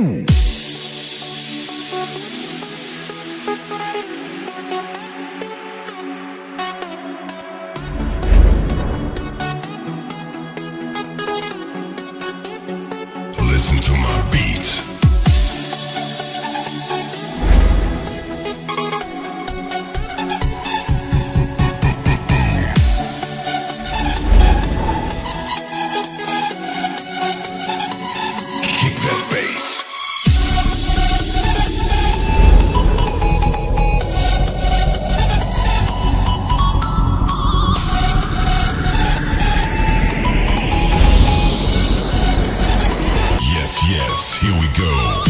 Mm-hmm. Yes, here we go.